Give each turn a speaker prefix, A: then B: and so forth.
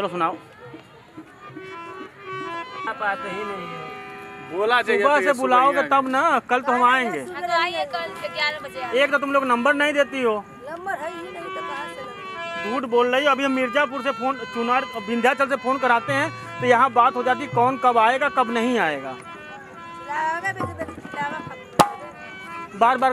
A: चलो सुनाओ।
B: आप आते ही नहीं
C: बोला
A: सुबह
C: तो
A: से बुलाओगे तब ना कल तो हम आएँगे। एक तो तुम लोग नंबर नहीं देती हो।
D: नंबर है ही नहीं तो
A: झूठ बोल रही हो अभी हम मिर्जापुर से फ़ोन चुनार विंध्याचल से फ़ोन कराते हैं तो यहाँ बात हो जाती कौन कब आएगा कब नहीं आएगा। बार बार